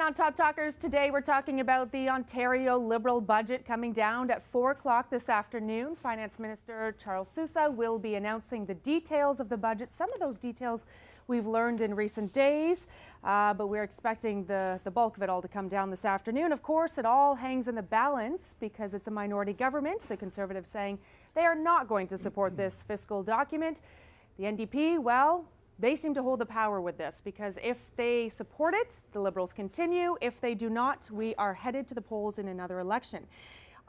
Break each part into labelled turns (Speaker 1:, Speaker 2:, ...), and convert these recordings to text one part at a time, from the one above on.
Speaker 1: On Top Talkers today, we're talking about the Ontario Liberal budget coming down at 4 o'clock this afternoon. Finance Minister Charles Sousa will be announcing the details of the budget. Some of those details we've learned in recent days, uh, but we're expecting the, the bulk of it all to come down this afternoon. Of course, it all hangs in the balance because it's a minority government. The Conservatives saying they are not going to support this fiscal document. The NDP, well, they seem to hold the power with this because if they support it, the Liberals continue. If they do not, we are headed to the polls in another election.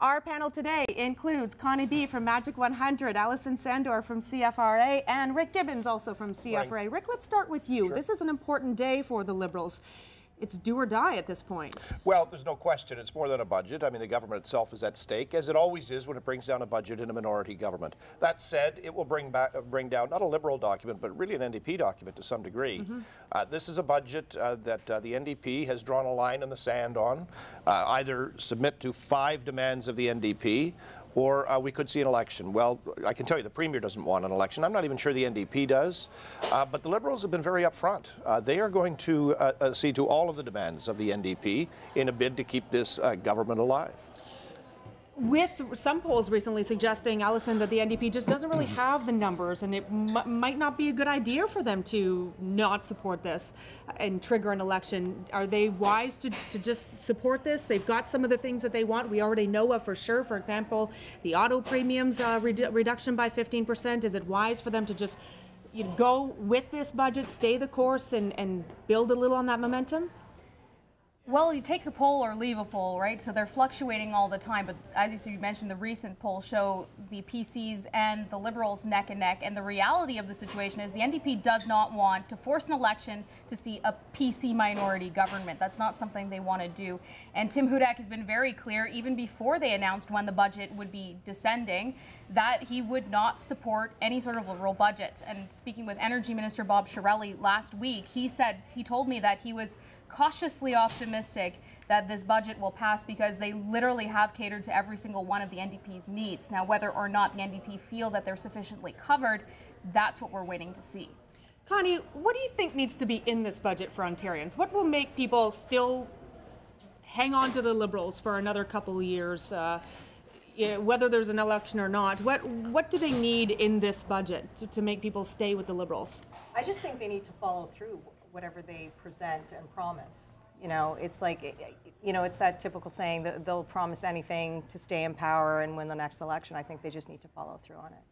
Speaker 1: Our panel today includes Connie B from Majic 100, Alison Sandor from CFRA, and Rick Gibbons also from CFRA. Right. Rick, let's start with you. Sure. This is an important day for the Liberals it's do or die at this point.
Speaker 2: Well, there's no question. It's more than a budget. I mean, the government itself is at stake, as it always is when it brings down a budget in a minority government. That said, it will bring back, bring down not a Liberal document, but really an NDP document to some degree. Mm -hmm. uh, this is a budget uh, that uh, the NDP has drawn a line in the sand on. Uh, either submit to five demands of the NDP or uh, we could see an election. Well, I can tell you the Premier doesn't want an election. I'm not even sure the NDP does. Uh, but the Liberals have been very upfront. Uh, they are going to uh, uh, see to all of the demands of the NDP in a bid to keep this uh, government alive
Speaker 1: with some polls recently suggesting, Allison, that the NDP just doesn't really have the numbers, and it might not be a good idea for them to not support this and trigger an election. Are they wise to, to just support this? They've got some of the things that they want. We already know of for sure. For example, the auto premiums uh, redu reduction by 15%. Is it wise for them to just you know, go with this budget, stay the course, and, and build a little on that momentum?
Speaker 3: Well, you take a poll or leave a poll, right? So they're fluctuating all the time. But as you said, you mentioned, the recent polls show the PCs and the Liberals neck and neck. And the reality of the situation is the NDP does not want to force an election to see a PC minority government. That's not something they want to do. And Tim Hudak has been very clear, even before they announced when the budget would be descending, that he would not support any sort of Liberal budget. And speaking with Energy Minister Bob Chiarelli last week, he said, he told me that he was cautiously optimistic that this budget will pass because they literally have catered to every single one of the NDP's needs. Now, whether or not the NDP feel that they're sufficiently covered, that's what we're waiting to see.
Speaker 1: Connie, what do you think needs to be in this budget for Ontarians? What will make people still hang on to the Liberals for another couple of years, uh, whether there's an election or not? What what do they need in this budget to, to make people stay with the Liberals?
Speaker 4: I just think they need to follow through whatever they present and promise. You know, it's like, you know, it's that typical saying that they'll promise anything to stay in power and win the next election. I think they just need to follow through on it.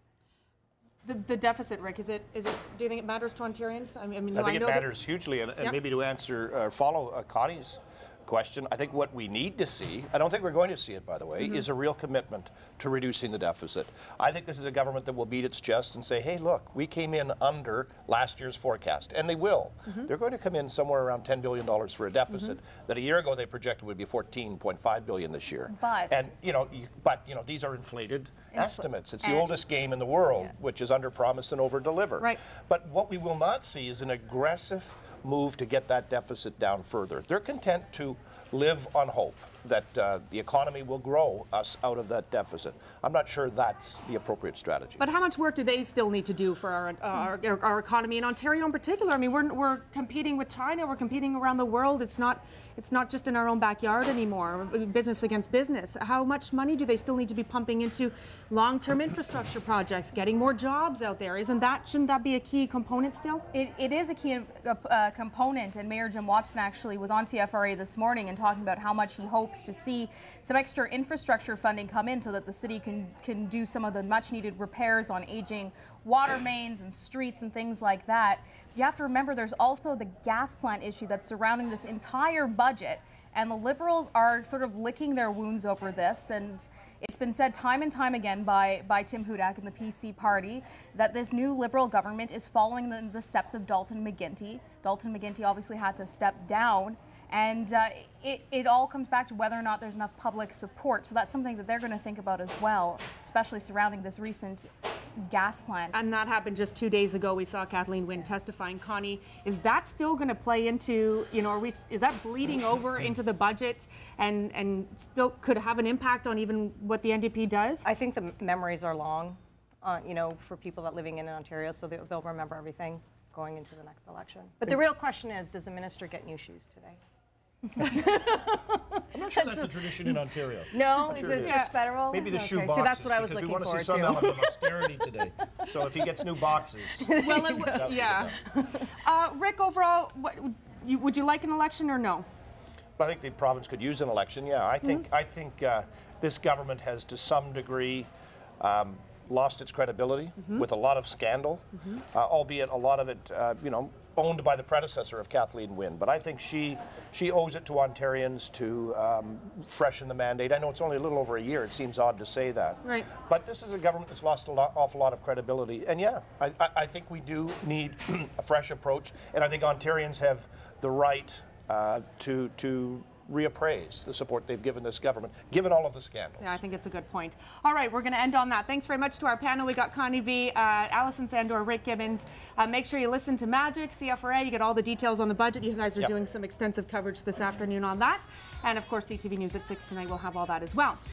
Speaker 1: The, the deficit, Rick, is it, is it, do you think it matters to Ontarians?
Speaker 2: I mean, I, mean, I think I it matters hugely. And, and yep. maybe to answer, uh, follow uh, Connie's question. I think what we need to see, I don't think we're going to see it, by the way, mm-hmm. is a real commitment to reducing the deficit. I think this is a government that will beat its chest and say, hey, look, we came in under last year's forecast. And they will. Mm-hmm. They're going to come in somewhere around $10 billion for a deficit mm-hmm. that a year ago they projected would be 14.5 billion this year.
Speaker 3: But,
Speaker 2: and, you know, you, but, you know, these are inflated estimates. It's the oldest game in the world, yeah. which is under promise and over deliver.
Speaker 1: Right.
Speaker 2: But what we will not see is an aggressive move to get that deficit down further. They're content to live on hope that uh, the economy will grow us out of that deficit. I'm not sure that's the appropriate strategy.
Speaker 1: But how much work do they still need to do for our, uh, our, our, economy in Ontario in particular? I mean, we're, we're competing with China, we're competing around the world. It's not, it's not just in our own backyard anymore, business against business. How much money do they still need to be pumping into long-term infrastructure projects, getting more jobs out there? Isn't that, shouldn't that be a key component still?
Speaker 3: It, it is a key uh, component, and Mayor Jim Watson actually was on CFRA this morning and talking about how much he hopes hopes to see some extra infrastructure funding come in so that the city can, can do some of the much needed repairs on aging water mains and streets and things like that. You have to remember there's also the gas plant issue that's surrounding this entire budget. And the Liberals are sort of licking their wounds over this. And it's been said time and time again by, by Tim Hudak and the PC party that this new Liberal government is following the, the steps of Dalton McGuinty. Dalton McGuinty obviously had to step down and uh, it, it all comes back to whether or not there's enough public support. So that's something that they're going to think about as well, especially surrounding this recent gas plant.
Speaker 1: And that happened just two days ago. We saw Kathleen Wynne testifying. Connie, is that still going to play into, you know, are we, is that bleeding over into the budget and, and still could have an impact on even what the NDP does?
Speaker 4: I think the memories are long, uh, you know, for people that living in Ontario, so they, they'll remember everything going into the next election. But the real question is, does the minister get new shoes today?
Speaker 2: I'm not sure that's a tradition in Ontario.
Speaker 4: No, is
Speaker 2: sure
Speaker 4: it
Speaker 2: it
Speaker 4: just
Speaker 2: is.
Speaker 4: federal?
Speaker 2: Maybe the
Speaker 4: okay.
Speaker 2: shoe
Speaker 4: See, that's what I was looking
Speaker 2: we want to see some element of austerity today. So if he gets new boxes.
Speaker 1: Well, it, yeah. Uh, Rick, overall, what, you, would you like an election or no?
Speaker 2: I think the province could use an election. Yeah, I think I think uh, this government has, to some degree, um, lost its credibility with a lot of scandal, uh, albeit a lot of it, uh, you know, owned by the predecessor of Kathleen Wynne. But I think she she owes it to Ontarians to um, freshen the mandate. I know it's only a little over a year. It seems odd to say that.
Speaker 1: Right.
Speaker 2: But this is a government that's lost an awful lot of credibility. And yeah, I, I, I think we do need a fresh approach. And I think Ontarians have the right uh, to, to reappraise the support they've given this government, given all of the scandals.
Speaker 1: Yeah, I think it's a good point. All right, we're going to end on that. Thanks very much to our panel. We got Connie V, uh, Alison Sandor, Rick Gibbons. Uh, make sure you listen to Majic, CFRA. You get all the details on the budget. You guys are
Speaker 2: Yep.
Speaker 1: doing some extensive coverage this afternoon on that. And of course, CTV News at 6 tonight will have all that as well.